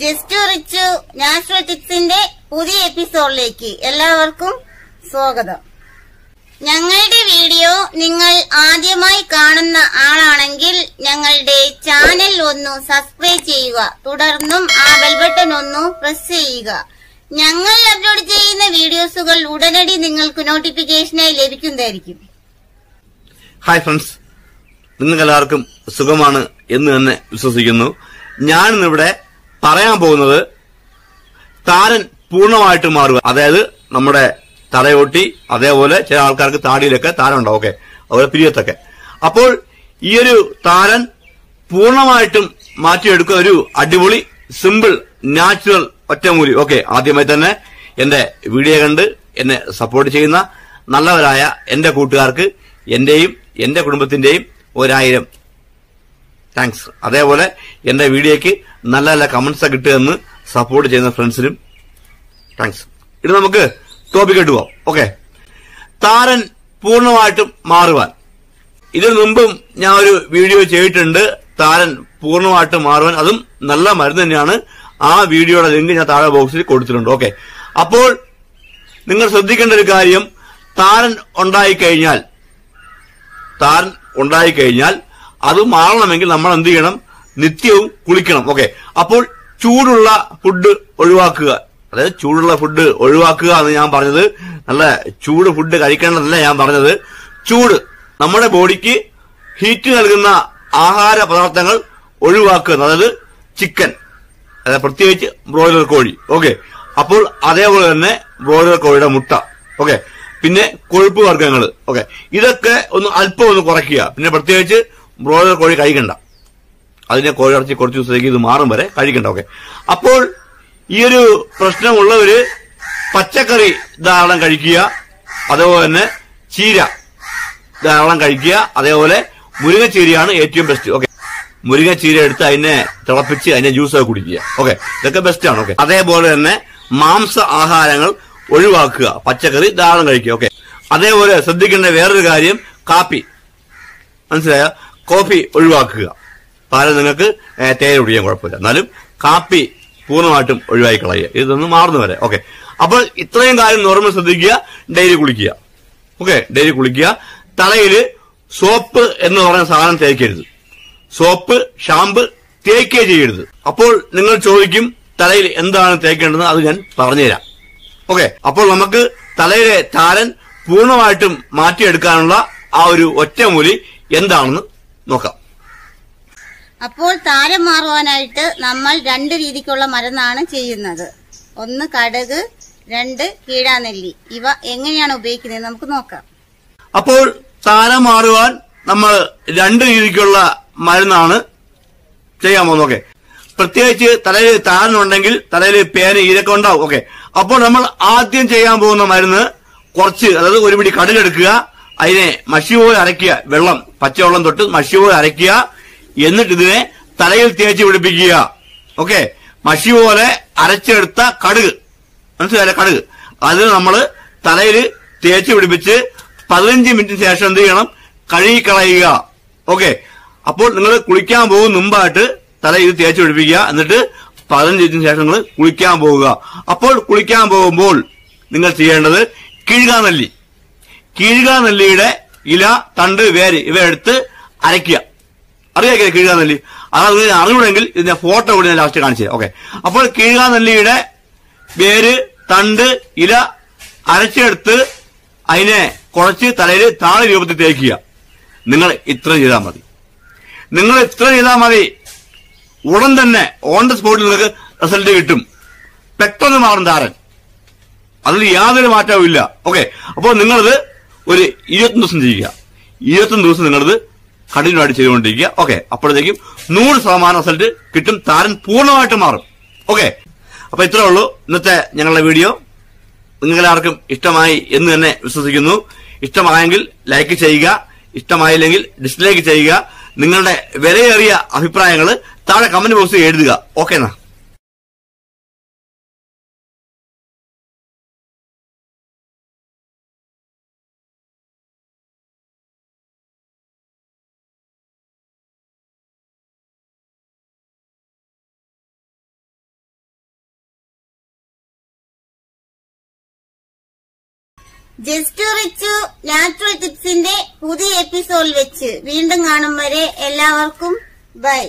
Just Richu natural പുതിയ എപ്പിസോഡിലേക്ക് എല്ലാവർക്കും സ്വാഗതം. ഞങ്ങളുടെ വീഡിയോ നിങ്ങൾ ആദ്യമായി കാണുന്ന ആളാണെങ്കിൽ ഞങ്ങളുടെ ചാനൽ ഒന്ന് സബ്സ്ക്രൈബ് ചെയ്യുക. തുടർന്നും ആ ബെൽബട്ടൺ ഒന്ന് പ്രസ് ചെയ്യുക. ഞങ്ങൾ അപ്ലോഡ് ചെയ്യുന്ന വീഡിയോസുകൾ ഉടനടി നിങ്ങൾക്ക് നോട്ടിഫിക്കേഷനായി ലഭിക്കുന്നതായിരിക്കും. ഹായ് ഫ്രണ്ട്സ് നിങ്ങൾക്ക് എല്ലാവർക്കും സുഖമാണ് എന്ന് തന്നെ വിശ്വസിക്കുന്നു. ഞാനിന്നിവിടെ പറയാൻ പോകുന്നത് താരൻ പൂർണമായിട്ട് മാറുക. അതായത് നമ്മുടെ തലയോട്ടി അതേപോലെ ചില ആൾക്കാർക്ക് താടിയിലൊക്കെ താരം ഉണ്ടാവും ഓക്കെ. അതുപോലെ പിരിയത്തൊക്കെ. അപ്പോൾ ഈ ഒരു താരൻ പൂർണമായിട്ടും മാറ്റിയെടുക്കുക ഒരു അടിപൊളി സിമ്പിൾ നാച്ചുറൽ ഒറ്റമൂലി. ഓക്കെ. ആദ്യമായി തന്നെ എന്റെ വീഡിയോ കണ്ട് എന്നെ സപ്പോർട്ട് ചെയ്യുന്ന നല്ലവരായ എന്റെ കൂട്ടുകാർക്ക് എന്റെയും എന്റെ കുടുംബത്തിന്റെയും ഒരായിരം താങ്ക്സ് അതേപോലെ എന്റെ വീഡിയോയ്ക്ക് നല്ല നല്ല കമന്റ്സ് കിട്ടുമെന്ന് സപ്പോർട്ട് ചെയ്യുന്ന ഫ്രണ്ട്സിനും താങ്ക്സ് ഇത് നമുക്ക് ടോപ്പിക് ഇട്ട് പോവാം. ഓക്കെ താരൻ പൂർണമായിട്ടും മാറുവാൻ. ഇതിനു മുമ്പും ഞാൻ ഒരു വീഡിയോ ചെയ്തിട്ടുണ്ട്. താരൻ പൂർണമായിട്ടും മാറുവാൻ. അതും നല്ല മരുന്ന് തന്നെയാണ്. ആ വീഡിയോയുടെ ലിങ്ക് ഞാൻ താഴെ ബോക്സിൽ കൊടുത്തിട്ടുണ്ട്. ഓക്കെ അപ്പോൾ നിങ്ങൾ ശ്രദ്ധിക്കേണ്ട ഒരു കാര്യം. താരൻ ഉണ്ടായിക്കഴിഞ്ഞാൽ താരൻ ഉണ്ടായിക്കഴിഞ്ഞാൽ അത് മാറണമെങ്കിൽ നമ്മൾ എന്ത് ചെയ്യണം? നിത്യവും കുളിക്കണം. ഓക്കെ അപ്പോൾ ചൂടുള്ള ഫുഡ് ഒഴിവാക്കുക. അതായത് ചൂടുള്ള ഫുഡ് ഒഴിവാക്കുക എന്ന് ഞാൻ പറഞ്ഞത്. നല്ല ചൂട് ഫുഡ് കഴിക്കണമെന്നല്ല ഞാൻ പറഞ്ഞത്. ചൂട് നമ്മുടെ ബോഡിക്ക് ഹീറ്റ് നൽകുന്ന ആഹാര പദാർത്ഥങ്ങൾ ഒഴിവാക്കുക. അതായത് ചിക്കൻ അതായത് പ്രത്യേകിച്ച് ബ്രോയിലർ കോഴി. ഓക്കെ അപ്പോൾ അതേപോലെ തന്നെ ബ്രോയിലർ കോഴിയുടെ മുട്ട. ഓക്കെ പിന്നെ കൊഴുപ്പ് വർഗങ്ങൾ. ഓക്കെ ഇതൊക്കെ ഒന്ന് അല്പം ഒന്ന് കുറയ്ക്കുക. പിന്നെ പ്രത്യേകിച്ച് ബ്രോയിലർ കോഴി കഴിക്കണ്ട. അതിനെ കോഴി ഇറച്ചി കുറച്ച് ദിവസത്തേക്ക് ഇത് മാറും വരെ കഴിക്കണ്ട ഓക്കെ അപ്പോൾ ഈ ഒരു പ്രശ്നമുള്ളവര് പച്ചക്കറി ധാരാളം കഴിക്കുക അതേപോലെ തന്നെ ചീര ധാരാളം കഴിക്കുക അതേപോലെ മുരിങ്ങച്ചീരയാണ് ഏറ്റവും ബെസ്റ്റ് ഓക്കെ മുരിങ്ങച്ചീര എടുത്ത് അതിനെ തിളപ്പിച്ച് അതിനെ ജ്യൂസ് കുടിക്കുക ഓക്കെ ഇതൊക്കെ ബെസ്റ്റ് ആണ് ഓക്കെ അതേപോലെ തന്നെ മാംസ ആഹാരങ്ങൾ ഒഴിവാക്കുക പച്ചക്കറി ധാരാളം കഴിക്കുക ഓക്കെ അതേപോലെ ശ്രദ്ധിക്കേണ്ട വേറൊരു കാര്യം കാപ്പി. മനസ്സിലായ? കോഫി ഒഴിവാക്കുക. പാൽ നിങ്ങൾക്ക് തേൻ കുടിക്കാൻ കുഴപ്പമില്ല. എന്നാലും കാപ്പി പൂർണമായിട്ടും ഒഴിവാക്കി കളയുക. ഇതൊന്ന് മാറുന്നു വരെ. ഓക്കെ. അപ്പോൾ ഇത്രയും കാര്യം നോർമൽ ശ്രദ്ധിക്കുക ഡെയിലി കുളിക്കുക. ഓക്കെ ഡെയിലി കുളിക്കുക. തലയിൽ സോപ്പ് എന്ന് പറയുന്ന സാധനം തേക്കരുത്. സോപ്പ് ഷാമ്പ് തേക്കേ ചെയ്യരുത്. അപ്പോൾ നിങ്ങൾ ചോദിക്കും തലയിൽ എന്താണ് തേക്കേണ്ടത് അത് ഞാൻ പറഞ്ഞുതരാം. ഓക്കെ അപ്പോൾ നമുക്ക് തലയിലെ താരൻ പൂർണമായിട്ടും മാറ്റിയെടുക്കാനുള്ള ആ ഒരു ഒറ്റമൂലി എന്താണെന്ന് നോക്കാം. അപ്പോൾ താരം മാറുവാനായിട്ട് നമ്മൾ രണ്ട് രീതിക്കുള്ള മരുന്നാണ് ചെയ്യുന്നത്. ഒന്ന് കടുക് രണ്ട് കീഴാനെല്ലി ഇവ എങ്ങനെയാണ് ഉപയോഗിക്കുന്നത് നമുക്ക് നോക്കാം. അപ്പോൾ താരം മാറുവാൻ നമ്മൾ രണ്ട് രീതിക്കുള്ള മരുന്നാണ് ചെയ്യാൻ പോകുന്നത്. ഓക്കെ. പ്രത്യേകിച്ച് തലയിൽ താരനുണ്ടെങ്കിൽ തലയിൽ പേന ഇരക്കം ഉണ്ടാവും. ഓക്കെ. അപ്പോൾ നമ്മൾ ആദ്യം ചെയ്യാൻ പോകുന്ന മരുന്ന് കുറച്ച് അതായത് ഒരു പിടി കടുകെടുക്കുക അതിനെ മഷി പോലെ അരയ്ക്കുക. വെള്ളം പച്ചവെള്ളം തൊട്ട് മഷി പോലെ അരയ്ക്കുക. എന്നിട്ട് ഇതിനെ തലയിൽ തേച്ച് പിടിപ്പിക്കുക. ഓക്കെ? മഷി പോലെ അരച്ചെടുത്ത കടുക്. മനസ്സിലായ കടുക്. അത് നമ്മൾ തലയിൽ തേച്ച് പിടിപ്പിച്ച് പതിനഞ്ച് മിനിറ്റിന് ശേഷം എന്ത് ചെയ്യണം? കഴുകിക്കളയുക. ഓക്കെ? അപ്പോൾ നിങ്ങൾ കുളിക്കാൻ പോകും മുമ്പായിട്ട് തല ഇത് തേച്ച് പിടിപ്പിക്കുക. എന്നിട്ട് പതിനഞ്ച് മിനിറ്റിന് ശേഷം നിങ്ങൾ കുളിക്കാൻ പോവുക അപ്പോൾ കുളിക്കാൻ പോകുമ്പോൾ നിങ്ങൾ ചെയ്യേണ്ടത് കീഴുകാനെല്ലി കീഴുകാനെല്ലിയുടെ ഇല തണ്ട് വേര് ഇവ എടുത്ത് അരയ്ക്കുക അറിയാക്കില്ല കീഴുകാനെല്ലി? അതായത് അറിഞ്ഞൂടെങ്കിൽ ഇതിന്റെ ഫോട്ടോ കൂടി ഞാൻ ലാസ്റ്റ് കാണിച്ചു ഓക്കെ. അപ്പോൾ കീഴുകാനെല്ലിയുടെ വേര് തണ്ട് ഇല അരച്ചെടുത്ത് അതിനെ കുറച്ച് തലയിൽ താഴെ രൂപത്തിൽ തേക്കുക. നിങ്ങൾ ഇത്ര ചെയ്താൽ മതി. നിങ്ങൾ ഇത്ര ചെയ്താൽ മതി. ഉടൻ തന്നെ ഓൺ ദ സ്പോട്ടിൽ നിങ്ങൾക്ക് റിസൾട്ട് കിട്ടും. പെട്ടെന്ന് മാറും താരൻ അതിൽ യാതൊരു മാറ്റവും ഇല്ല. ഓക്കെ. അപ്പോൾ നിങ്ങളിത് ഒരു ഇരുപത്തൊന്ന് ദിവസം ചെയ്യുക ഇരുപത്തൊന്ന് ദിവസം നിങ്ങളത് കണ്ടിന്യൂ ചെയ്തുകൊണ്ടിരിക്കുക. ഓക്കെ അപ്പോഴത്തേക്കും നൂറ് ശതമാനം റിസൾട്ട് കിട്ടും. താരൻ പൂർണമായിട്ട് മാറും. ഓക്കെ അപ്പൊ ഇത്രേ ഉള്ളൂ. ഇന്നത്തെ ഞങ്ങളുടെ വീഡിയോ. നിങ്ങളെല്ലാവർക്കും ഇഷ്ടമായി എന്ന് തന്നെ വിശ്വസിക്കുന്നു. ഇഷ്ടമായെങ്കിൽ ലൈക്ക് ചെയ്യുക. ഇഷ്ടമായില്ലെങ്കിൽ ഡിസ്ലൈക്ക് ചെയ്യുക. നിങ്ങളുടെ വിലയേറിയ അഭിപ്രായങ്ങൾ താഴെ കമന്റ് ബോക്സിൽ എഴുതുക. ഓക്കെ എന്നാ. ജസ്റ്റ് റിച്ചു നാച്ചുറൽ ടിപ്സിന്റെ പുതിയ എപ്പിസോഡിൽ വെച്ച് വീണ്ടും കാണും വരെ എല്ലാവർക്കും ബൈ.